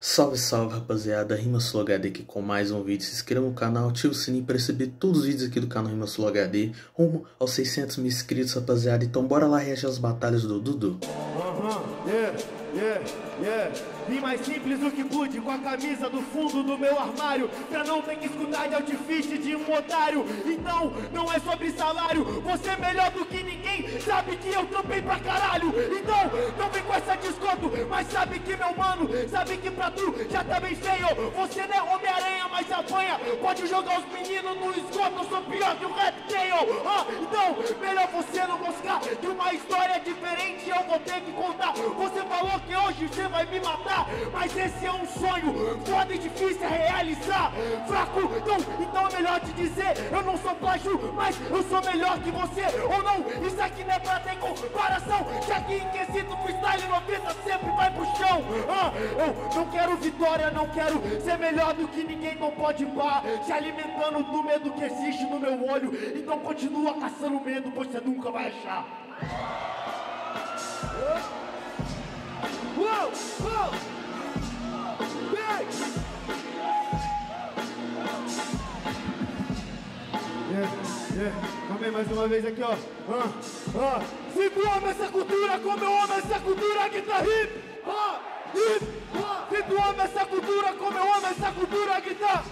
Salve, salve rapaziada, Rima Sul HD aqui com mais um vídeo. Se inscreva no canal, ative o sininho para receber todos os vídeos aqui do canal Rima Sul HD. Rumo aos 600 mil inscritos, rapaziada. Então bora lá reagir às batalhas do Dudu. Aham, yeah, yeah, yeah. Vim mais simples do que pude com a camisa do fundo do meu armário Pra não ter que escutar de outfit de um otário Então, não é sobre salário Você é melhor do que ninguém Sabe que eu trampei pra caralho. Então, não vem com essa desconto Mas sabe que meu mano Sabe que pra tu já tá bem feio. Você não é mas apanha Pode jogar os meninos no esgoto Eu sou pior que o Reptile ah, Então, melhor você não buscar De uma história diferente eu vou ter que contar Você falou que hoje você vai me matar mas esse é um sonho foda e difícil é realizar. Fraco, então, então é melhor te dizer: eu não sou plágio, mas eu sou melhor que você. Ou não, isso aqui não é pra ter comparação. Já que em quesito freestyle 90 sempre. Eu não quero vitória, não quero ser melhor do que ninguém, não pode pá. Se alimentando do medo que existe no meu olho. Então continua caçando medo, pois você nunca vai achar. Uou, uou. Yeah, yeah. Calma aí, mais uma vez aqui, ó. Ah, ah. Se tu ama essa cultura como eu amo essa cultura que tá hip, ah, hip, Se tu ama essa cultura como eu amo essa cultura que tá,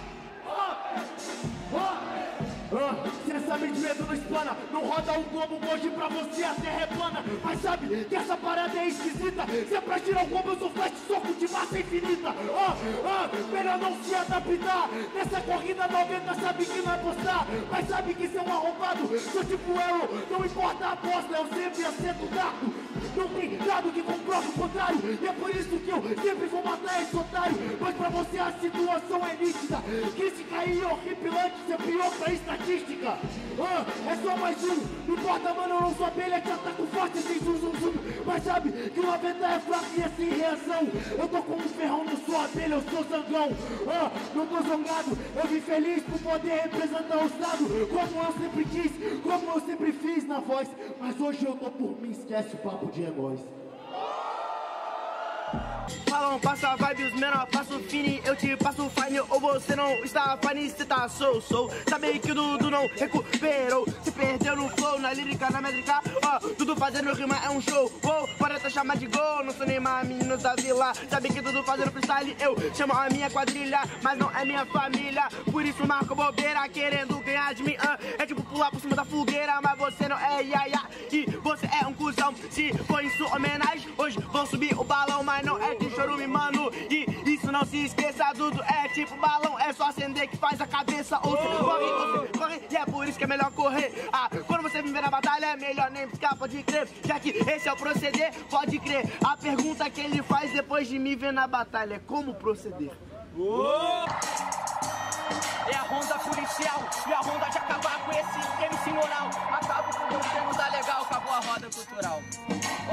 sabe de medo não explana Não roda um globo hoje pra você a terra é plana. Mas sabe que essa parada é esquisita. Se é pra tirar o combo eu sou flash soco de massa infinita. Ah, ah, melhor não se adaptar. Nessa corrida 90 sabe que não é postar. Mas sabe que cê é um arrombado. Sou tipo eu, não importa a aposta Eu sempre acerto dado não tem dado que comprova o contrário E é por isso que eu sempre vou matar esse otário Mas pra você a situação é nítida. Crítica e horripilante, você é pior pra estatística. Ah, É só mais um, não importa mano, eu não sou abelha que ataca forte sem zum zum zum. Mas sabe que o 90 é fraco e é sem reação. Eu tô com um ferrão, não sou abelha, eu sou zangão. Ah, Não tô zangado, eu vim feliz por poder representar o estado. Como eu sempre quis, como eu sempre fiz na voz. Mas hoje eu tô por mim, esquece o papo de nós. Falam, passa vibe, os menor, passo fine, eu te passo fine, ou você não está fine, cê tá sou, sou. Sabe que o Dudu não recuperou, se perdeu no flow, na lírica, na métrica, ó, tudo fazendo rima é um show, uou, para até chamar de gol, não sou nem mais menino da vila, sabe que tudo fazendo freestyle, eu chamo a minha quadrilha, mas não é minha família, por isso marco bobeira, querendo ganhar de mim, uh, é tipo pular por cima da fogueira, mas você não é iaia, e você é se for em sua homenagem, hoje vou subir o balão, mas não é de chorume, mano. E isso não se esqueça, Dudu. É tipo balão, é só acender que faz a cabeça. Ou você corre, você corre, e é por isso que é melhor correr. Ah, quando você me ver na batalha, é melhor nem buscar, pode crer. Já que esse é o proceder, pode crer. A pergunta que ele faz depois de me ver na batalha é como proceder. É a ronda policial e a ronda de acabar com esse MC moral. Acabo você, não tá legal, acabou a roda cultural.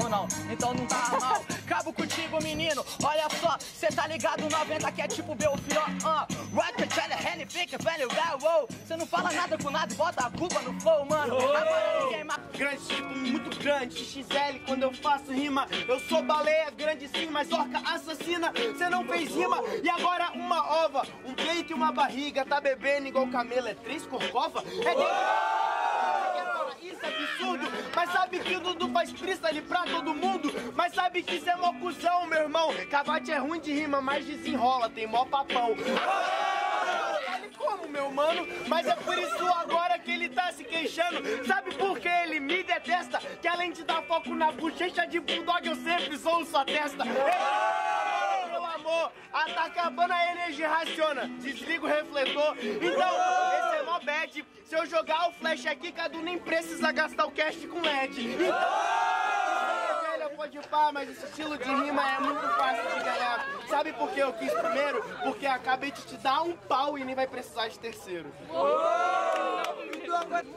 Ou não? Então não tá mal. Acabo contigo, menino. Olha só, cê tá ligado 90 que é tipo Belfior. Uh, Rocket, Henry, fica velho, wow. Cê não fala nada com nada e bota a culpa no flow, mano. Agora ninguém mais. Grande, tipo, muito grande. XL, quando eu faço rima, eu sou baleia, grande sim, mas orca assassina. Cê não fez rima e agora uma ova, um peito e uma barriga. Tá bebendo igual camelo, é três corcova? É de... Isso é absurdo, mas sabe que o Dudu faz freestyle pra todo mundo? Mas sabe que isso é mó cuzão, meu irmão. Cavate é ruim de rima, mas desenrola, tem mó papão. Como, meu mano? Mas é por isso agora que ele tá se queixando. Sabe por que ele me detesta? Que além de dar foco na bochecha de bulldog Eu sempre sou sua testa. Ei, Meu amor, tá acabando a energia raciona. Desliga o refletor. Então, esse Se eu jogar o flash aqui, Cadu nem precisa gastar o cash com LED Então, velha, pode pá, mas esse estilo de rima é muito fácil de ganhar. Sabe por que eu quis primeiro? Porque acabei de te dar um pau e nem vai precisar de terceiro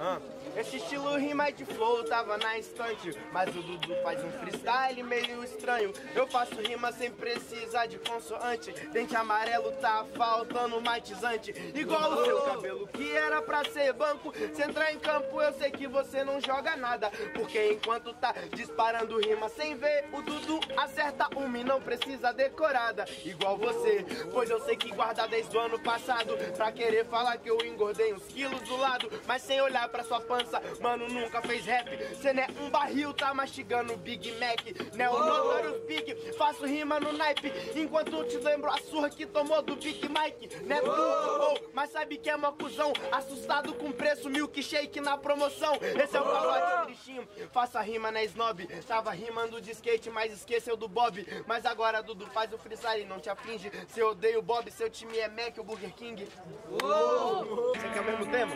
Ah, esse estilo rima de flow tava na estante Mas o Dudu faz um freestyle meio estranho. Eu faço rima sem precisar de consoante Dente amarelo tá faltando matizante. Igual o seu cabelo que era pra ser banco Se entrar em campo eu sei que você não joga nada. Porque enquanto tá disparando rima sem ver O Dudu acerta uma e não precisa decorada. Igual você, pois eu sei que guarda desde o ano passado. Pra querer falar que eu engordei uns quilos do lado Mas sem olhar pra sua pança, mano, nunca fez rap. Cê não é um barril, tá mastigando Big Mac. Né o Notorious Big, faço rima no naipe. Enquanto te lembro a surra que tomou do Big Mike Né tu, oh, mas sabe que é uma cuzão? Assustado com preço, milkshake na promoção. Esse é o pagode tristinho, faça rima na snob. Tava rimando de skate, mas esqueceu do Bob. Mas agora Dudu faz o freestyle, não te aflige. Se eu odeio o Bob, seu time é Mac ou Burger King. Você quer o mesmo tema?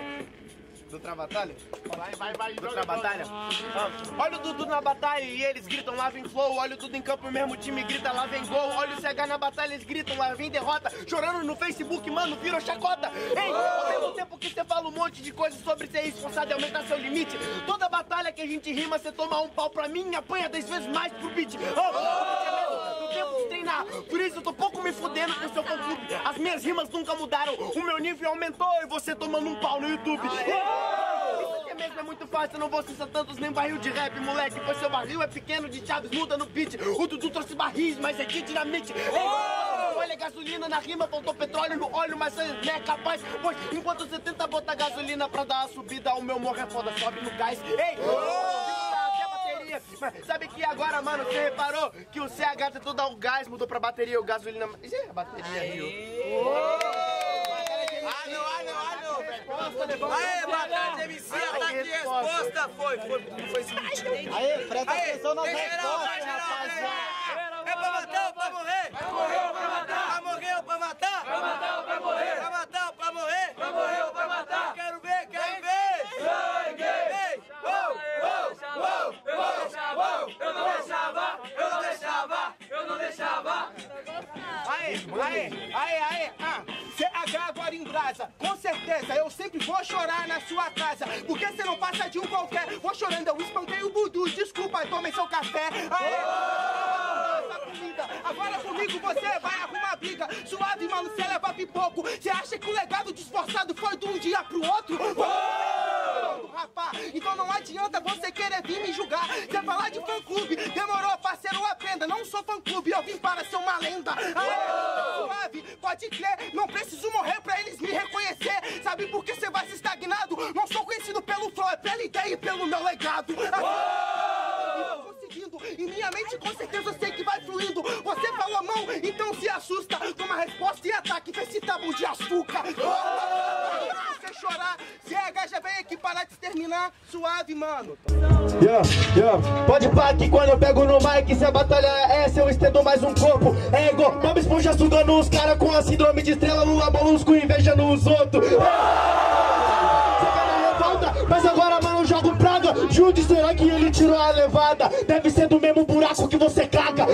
Do Travatalha? Vai, vai, vai. Do Travatalha? Ah, olha o Dudu na batalha e eles gritam lá vem flow. Olha o Dudu em campo e o mesmo time grita lá vem gol. Olha o CH na batalha, eles gritam lá vem derrota. Chorando no Facebook, mano, virou chacota. Ei, ao mesmo tempo que você fala um monte de coisas sobre ser esforçado e aumentar seu limite. Toda batalha que a gente rima, você toma um pau pra mim e apanha dez vezes mais pro beat. Oh, tempo de treinar. Por isso eu tô pouco me fudendo com seu fã clube. As minhas rimas nunca mudaram. O meu nível aumentou e você tomando um pau no YouTube. Isso aqui mesmo é muito fácil, eu não vou cessar tantos nem barril de rap, moleque. Pois seu barril é pequeno de chaves, muda no beat. O Dudu trouxe barris, mas é de dinamite. Olha gasolina na rima, faltou petróleo no óleo, mas não é capaz. Pois enquanto você tenta botar gasolina pra dar a subida, o meu morro é foda, sobe no gás. Ei. Mas sabe que agora, mano, você reparou que o CH tentou dar um gás, mudou pra bateria, o gasolina. Ih, a bateria riu. Ah, não, ah, não, ah, não. Aê, batalha de MC, ataque e resposta. Foi, foi, não foi esse vídeo. Aê, presta Aê, atenção respostas, geral, rapaziada. É pra matar ou pra morrer? Pra morrer com certeza eu sempre vou chorar na sua casa, porque você não passa de um qualquer, vou chorando, eu espanquei o Budu, desculpa, tomei seu café, aê, agora comigo você vai arrumar briga, suave, mano, você leva pipoco, você acha que o legado de esforçado foi de um dia pro outro? Então não adianta você querer vir me julgar. Você falar de fã clube, demorou, parceiro, aprenda. Não sou fã clube, eu vim para ser uma lenda. Aê, suave, pode crer, não preciso morrer pra eles me reconhecer. Sabe por que você vai se estagnado? Não sou conhecido pelo flow, pela ideia e pelo meu legado. Tô conseguindo, minha mente com certeza Suave, mano. Yeah, yeah. Pode pá que quando eu pego no mic, se a batalha é essa, eu estendo mais um corpo. É igual Bob Esponja sugando os caras com a síndrome de estrela, Lula Molusco invejando os outros. Você vai na revolta, mas agora, mano, jogo praga. Jude, será que ele tirou a levada? Deve ser do mesmo buraco que você caga.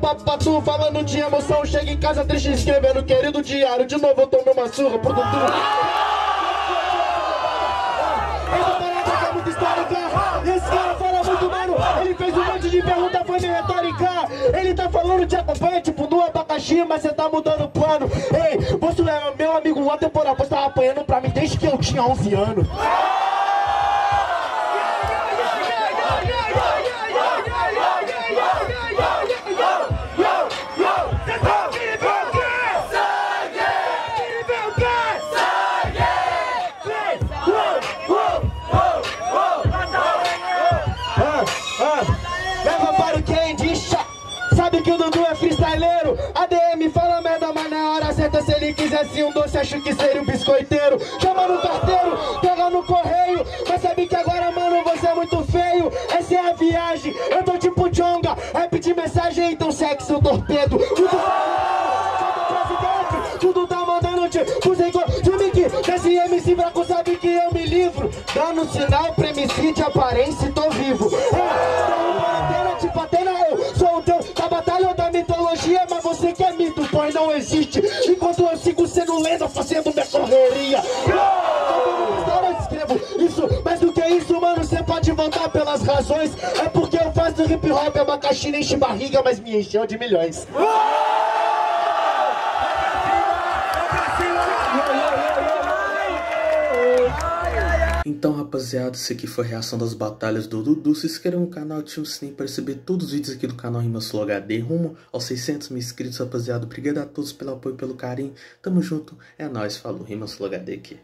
Papo pra tu. Falando de emoção, chega em casa triste escrevendo, querido diário. De novo eu tomei uma surra pro Dudu. Essa é muito histórica. Esse cara fala muito, mano. Ele fez um monte de pergunta, foi meio retórica. Ele tá falando de acompanha, tipo, no abacaxi, mas você tá mudando o plano. Ei, você é meu amigo, uma temporada, você tava apanhando pra mim desde que eu tinha 11 anos. quisesse um doce, acho que seria um biscoiteiro. Chama no carteiro, pega no correio. Mas sabe que agora, mano, você é muito feio. Essa é a viagem, eu tô tipo Jonga. É Rap de mensagem, então segue seu torpedo. Tudo tá mandando, tudo tá mandando tipo Zengor. Filme que nesse MC Braco sabe que eu me livro. Dando sinal pra MC de aparência tô vivo. É, tô tipo Atena, eu sou o teu da batalha ou da mitologia, mas você que é mito, pois não existe derruba fazendo minha correria. Isso, mas o que isso, mano? Você pode voltar pelas razões. É porque eu faço hip hop, é uma caixinha enche barriga, mas me encheu de milhões. Então rapaziada, esse aqui foi a reação das batalhas do Dudu. Se inscreva no canal, ative o sininho para receber todos os vídeos aqui do canal Rimas Flow HD. Rumo aos 600 mil inscritos, rapaziada. Obrigado a todos pelo apoio pelo carinho. Tamo junto, é nóis, falou. Rimas Flow HD aqui.